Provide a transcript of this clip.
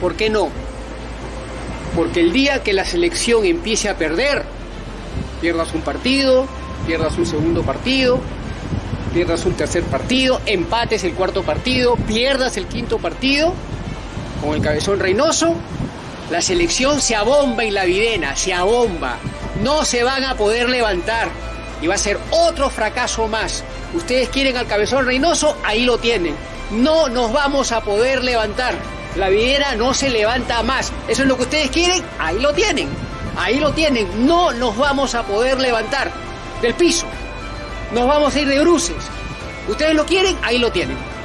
¿Por qué no? Porque el día que la selección empiece a perder, pierdas un partido, pierdas un segundo partido, pierdas un tercer partido, empates el cuarto partido, pierdas el quinto partido, con el cabezón Reynoso, la selección se abomba y la videna, se abomba. No se van a poder levantar y va a ser otro fracaso más. Ustedes quieren al cabezón Reynoso, ahí lo tienen. No nos vamos a poder levantar. La videna no se levanta más. Eso es lo que ustedes quieren, ahí lo tienen. Ahí lo tienen. No nos vamos a poder levantar del piso. Nos vamos a ir de bruces. Ustedes lo quieren, ahí lo tienen.